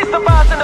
He's the boss